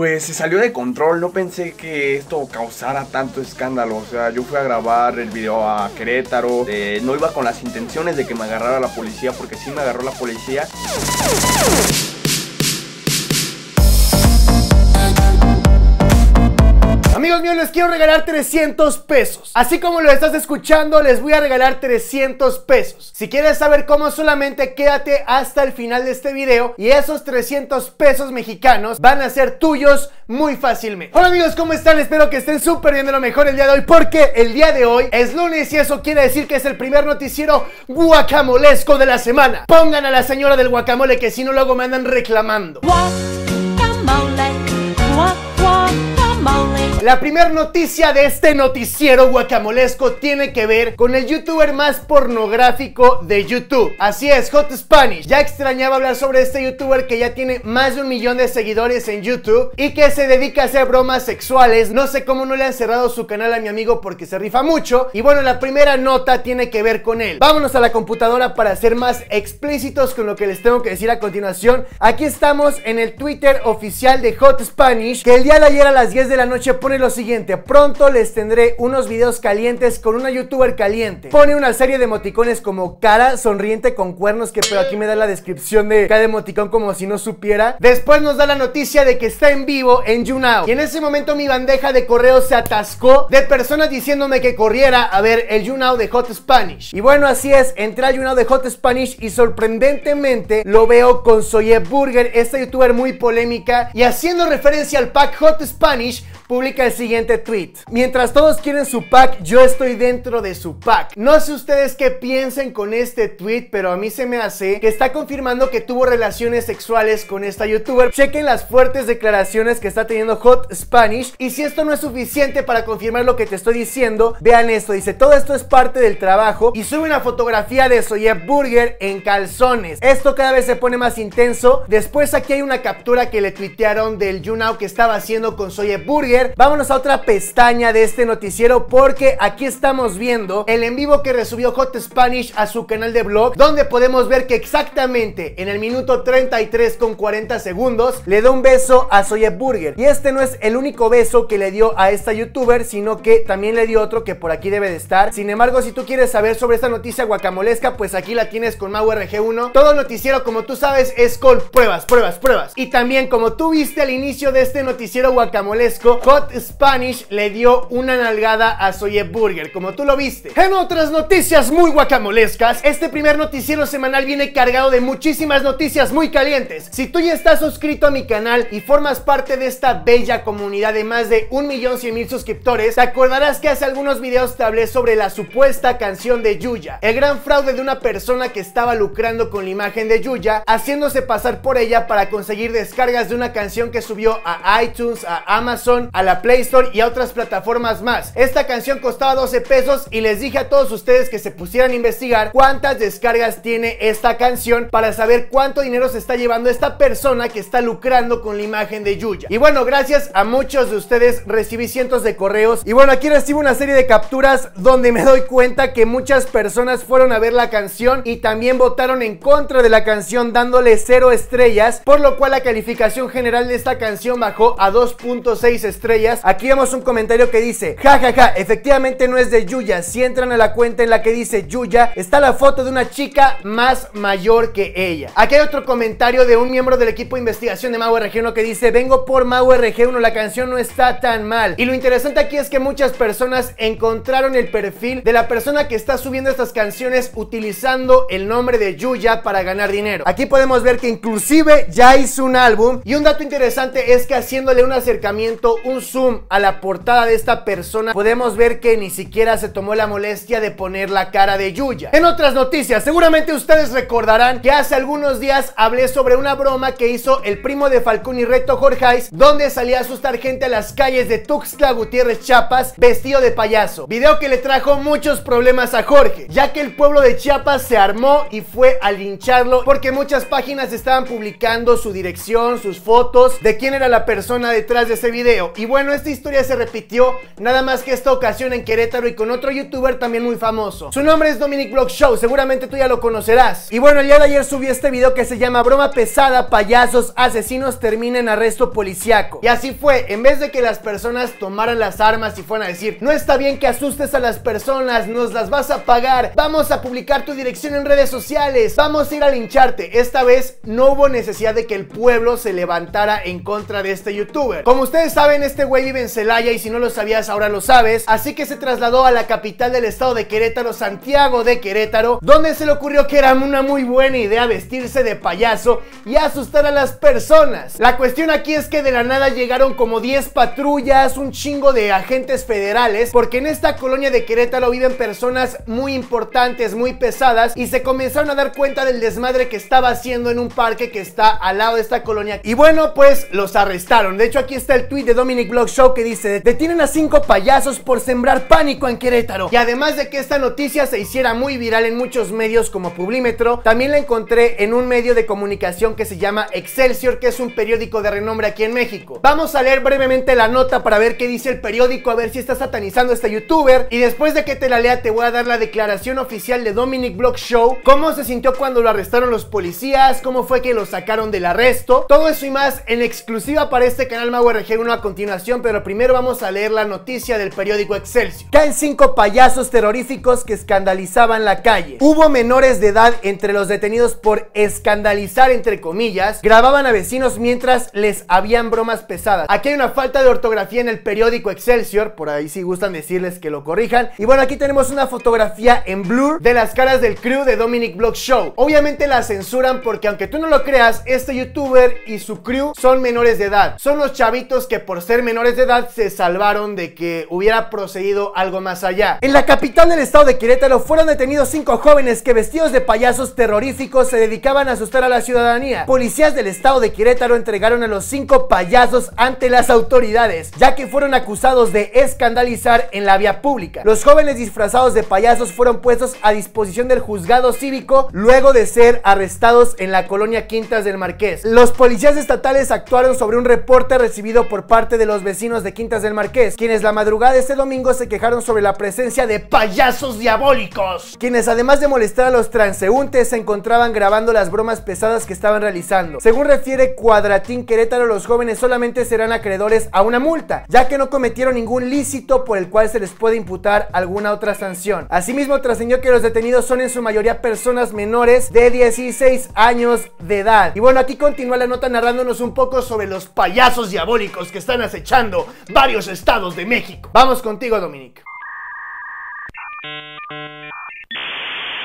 Pues se salió de control, no pensé que esto causara tanto escándalo. O sea, yo fui a grabar el video a Querétaro. eh, no iba con las intenciones de que me agarrara la policía, porque sí me agarró la policía. Amigos míos, les quiero regalar 300 pesos. Así como lo estás escuchando, les voy a regalar 300 pesos. Si quieres saber cómo, solamente quédate hasta el final de este video y esos 300 pesos mexicanos van a ser tuyos muy fácilmente. Hola amigos, ¿cómo están? Espero que estén súper bien de lo mejor el día de hoy porque el día de hoy es lunes y eso quiere decir que es el primer noticiero guacamolesco de la semana. Pongan a la señora del guacamole que si no luego me andan reclamando. Guacamole, guac, guacamole. La primera noticia de este noticiero guacamolesco tiene que ver con el youtuber más pornográfico de YouTube. Así es, Hot Spanish. Ya extrañaba hablar sobre este youtuber que ya tiene más de un millón de seguidores en YouTube y que se dedica a hacer bromas sexuales. No sé cómo no le han cerrado su canal a mi amigo porque se rifa mucho. Y bueno, la primera nota tiene que ver con él. Vámonos a la computadora para ser más explícitos con lo que les tengo que decir a continuación. Aquí estamos en el Twitter oficial de Hot Spanish que el día de ayer a las 10 de la noche pone lo siguiente, pronto les tendré unos videos calientes con una youtuber caliente. Pone una serie de emoticones como cara sonriente con cuernos que pero aquí me da la descripción de cada emoticón como si no supiera. Después nos da la noticia de que está en vivo en YouNow. Y en ese momento mi bandeja de correo se atascó de personas diciéndome que corriera a ver el YouNow de Hot Spanish. Y bueno, así es, entré al YouNow de Hot Spanish y sorprendentemente lo veo con Soye Burger, esta youtuber muy polémica y haciendo referencia al pack Hot Spanish publica el siguiente tweet. Mientras todos quieren su pack, yo estoy dentro de su pack. No sé ustedes qué piensen con este tweet, pero a mí se me hace que está confirmando que tuvo relaciones sexuales con esta youtuber. Chequen las fuertes declaraciones que está teniendo Hot Spanish. Y si esto no es suficiente para confirmar lo que te estoy diciendo, vean esto. Dice, todo esto es parte del trabajo. Y sube una fotografía de Soye Burger en calzones. Esto cada vez se pone más intenso. Después aquí hay una captura que le tuitearon del YouNow que estaba haciendo con Soye Burger. Vámonos a otra pestaña de este noticiero porque aquí estamos viendo el en vivo que resubió Hot Spanish a su canal de blog, donde podemos ver que exactamente en el minuto 33 con 40 segundos le da un beso a Soye Burger. Y este no es el único beso que le dio a esta youtuber, sino que también le dio otro que por aquí debe de estar. Sin embargo, si tú quieres saber sobre esta noticia guacamolesca, pues aquí la tienes con Mau RG1. Todo noticiero, como tú sabes, es con pruebas, pruebas, pruebas. Y también, como tú viste al inicio de este noticiero guacamolesco, Hot Spanish le dio una nalgada a Soye Burger, como tú lo viste. En otras noticias muy guacamolescas, este primer noticiero semanal viene cargado de muchísimas noticias muy calientes. Si tú ya estás suscrito a mi canal y formas parte de esta bella comunidad de más de 1.100.000 suscriptores, te acordarás que hace algunos videos te hablé sobre la supuesta canción de Yuya, el gran fraude de una persona que estaba lucrando con la imagen de Yuya, haciéndose pasar por ella para conseguir descargas de una canción que subió a iTunes, a Amazon, a la Play Store y a otras plataformas más. Esta canción costaba 12 pesos y les dije a todos ustedes que se pusieran a investigar cuántas descargas tiene esta canción para saber cuánto dinero se está llevando esta persona que está lucrando con la imagen de Yuya. Y bueno, gracias a muchos de ustedes recibí cientos de correos y bueno, aquí recibo una serie de capturas donde me doy cuenta que muchas personas fueron a ver la canción y también votaron en contra de la canción dándole 0 estrellas, por lo cual la calificación general de esta canción bajó a 2.6 estrellas. Aquí vemos un comentario que dice, jajaja, ja, ja, efectivamente no es de Yuya. Si entran a la cuenta en la que dice Yuya, está la foto de una chica más mayor que ella. Aquí hay otro comentario de un miembro del equipo de investigación de Mau RG1 que dice, vengo por Mau RG1, la canción no está tan mal. Y lo interesante aquí es que muchas personas encontraron el perfil de la persona que está subiendo estas canciones utilizando el nombre de Yuya para ganar dinero. Aquí podemos ver que inclusive ya hizo un álbum y un dato interesante es que haciéndole un acercamiento, un zoom a la portada de esta persona, podemos ver que ni siquiera se tomó la molestia de poner la cara de Yuya. En otras noticias, seguramente ustedes recordarán que hace algunos días hablé sobre una broma que hizo el primo de Falcón y Reto Jorgeis, donde salía a asustar gente a las calles de Tuxtla Gutiérrez Chiapas vestido de payaso. Video que le trajo muchos problemas a Jorge, ya que el pueblo de Chiapas se armó y fue a lincharlo porque muchas páginas estaban publicando su dirección, sus fotos, de quién era la persona detrás de ese video. Y bueno, esta historia se repitió, nada más que esta ocasión en Querétaro y con otro youtuber también muy famoso. Su nombre es Dominic Vlog Show, seguramente tú ya lo conocerás. Y bueno, el día de ayer subí este video que se llama Broma pesada, payasos, asesinos termina en arresto policiaco. Y así fue, en vez de que las personas tomaran las armas y fueran a decir, no está bien que asustes a las personas, nos las vas a pagar, vamos a publicar tu dirección en redes sociales, vamos a ir a lincharte. Esta vez no hubo necesidad de que el pueblo se levantara en contra de este youtuber. Como ustedes saben, este güey vive en Celaya y si no lo sabías ahora lo sabes, así que se trasladó a la capital del estado de Querétaro, Santiago de Querétaro, donde se le ocurrió que era una muy buena idea vestirse de payaso y asustar a las personas. La cuestión aquí es que de la nada llegaron como 10 patrullas, un chingo de agentes federales, porque en esta colonia de Querétaro viven personas muy importantes, muy pesadas, y se comenzaron a dar cuenta del desmadre que estaba haciendo en un parque que está al lado de esta colonia. Y bueno, pues los arrestaron. De hecho, aquí está el tweet de Dominic Blog Show que dice: Detienen a cinco payasos por sembrar pánico en Querétaro. Y además de que esta noticia se hiciera muy viral en muchos medios como Publímetro, también la encontré en un medio de comunicación que se llama Excelsior, que es un periódico de renombre aquí en México. Vamos a leer brevemente la nota para ver qué dice el periódico, a ver si está satanizando a este youtuber. Y después de que te la lea, te voy a dar la declaración oficial de Dominic Blog Show. Cómo se sintió cuando lo arrestaron los policías, cómo fue que lo sacaron del arresto. Todo eso y más en exclusiva para este canal Mago RG1 a continuación. Pero primero vamos a leer la noticia del periódico Excelsior. Caen cinco payasos terroríficos que escandalizaban la calle. Hubo menores de edad entre los detenidos por escandalizar, entre comillas. Grababan a vecinos mientras les habían bromas pesadas. Aquí hay una falta de ortografía en el periódico Excelsior. Por ahí si gustan decirles que lo corrijan. Y bueno, aquí tenemos una fotografía en blur de las caras del crew de Dominic Blog Show. Obviamente la censuran porque aunque tú no lo creas, este youtuber y su crew son menores de edad. Son los chavitos que por ser menores de edad se salvaron de que hubiera procedido algo más allá. En la capital del estado de Querétaro fueron detenidos cinco jóvenes que vestidos de payasos terroríficos se dedicaban a asustar a la ciudadanía. Policías del estado de Querétaro entregaron a los cinco payasos ante las autoridades, ya que fueron acusados de escandalizar en la vía pública. Los jóvenes disfrazados de payasos fueron puestos a disposición del juzgado cívico luego de ser arrestados en la colonia Quintas del Marqués. Los policías estatales actuaron sobre un reporte recibido por parte de los vecinos de Quintas del Marqués, quienes la madrugada de este domingo se quejaron sobre la presencia de payasos diabólicos, quienes además de molestar a los transeúntes se encontraban grabando las bromas pesadas que estaban realizando. Según refiere Cuadratín Querétaro, los jóvenes solamente serán acreedores a una multa, ya que no cometieron ningún lícito por el cual se les puede imputar alguna otra sanción. Asimismo, trascendió que los detenidos son en su mayoría personas menores de 16 años de edad. Y bueno, aquí continúa la nota narrándonos un poco sobre los payasos diabólicos que están acechando varios estados de México. Vamos contigo, Dominic.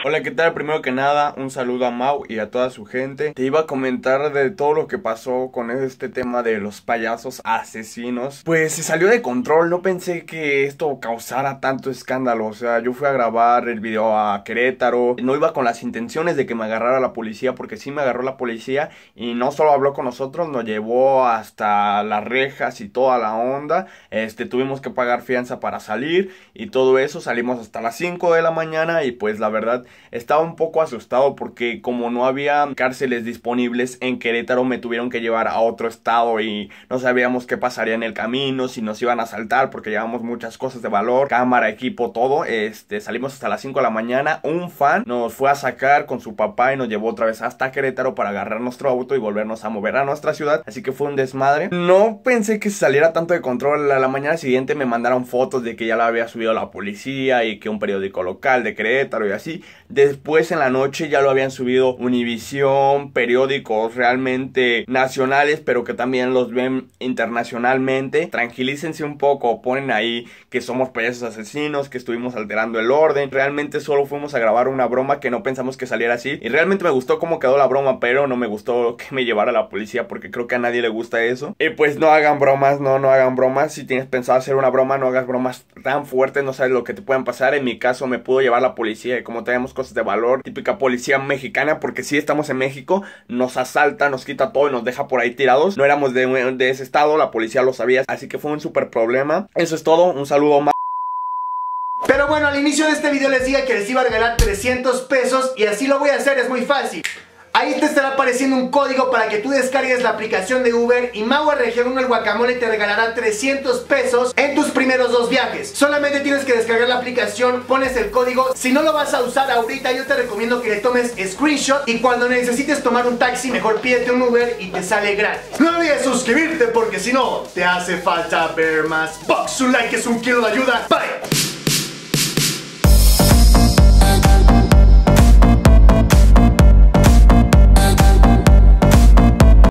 Hola, ¿qué tal? Primero que nada, un saludo a Mau y a toda su gente. Te iba a comentar de todo lo que pasó con este tema de los payasos asesinos. Pues se salió de control, no pensé que esto causara tanto escándalo. O sea, yo fui a grabar el video a Querétaro. No iba con las intenciones de que me agarrara la policía, porque sí me agarró la policía y no solo habló con nosotros, nos llevó hasta las rejas y toda la onda. Este, tuvimos que pagar fianza para salir y todo eso. Salimos hasta las 5 de la mañana y pues la verdad estaba un poco asustado porque como no había cárceles disponibles en Querétaro me tuvieron que llevar a otro estado y no sabíamos qué pasaría en el camino, si nos iban a asaltar porque llevamos muchas cosas de valor, cámara, equipo, todo. Este, salimos hasta las 5 de la mañana, un fan nos fue a sacar con su papá y nos llevó otra vez hasta Querétaro para agarrar nuestro auto y volvernos a mover a nuestra ciudad, así que fue un desmadre. No pensé que saliera tanto de control, a la mañana siguiente me mandaron fotos de que ya la había subido la policía y que un periódico local de Querétaro y así. Después en la noche ya lo habían subido Univisión, periódicos realmente nacionales, pero que también los ven internacionalmente. Tranquilícense un poco, ponen ahí que somos payasos asesinos, que estuvimos alterando el orden. Realmente solo fuimos a grabar una broma que no pensamos que saliera así. Y realmente me gustó cómo quedó la broma, pero no me gustó que me llevara la policía porque creo que a nadie le gusta eso. Y pues no hagan bromas, no, no hagan bromas. Si tienes pensado hacer una broma, no hagas bromas tan fuertes, no sabes lo que te pueden pasar. En mi caso me pudo llevar la policía y como tenemos de valor, típica policía mexicana, porque si estamos en México, nos asalta, nos quita todo y nos deja por ahí tirados. No éramos de, ese estado, la policía lo sabía, así que fue un súper problema. Eso es todo, un saludo más. Pero bueno, al inicio de este video les dije que les iba a regalar 300 pesos y así lo voy a hacer, es muy fácil. Ahí te estará apareciendo un código para que tú descargues la aplicación de Uber y Mau Región 1 el guacamole te regalará 300 pesos en tus primeros dos viajes. Solamente tienes que descargar la aplicación, pones el código. Si no lo vas a usar ahorita, yo te recomiendo que le tomes screenshot y cuando necesites tomar un taxi, mejor pídete un Uber y te sale gratis. No olvides suscribirte porque si no, te hace falta ver más. Box, un like es un kilo de ayuda. Bye.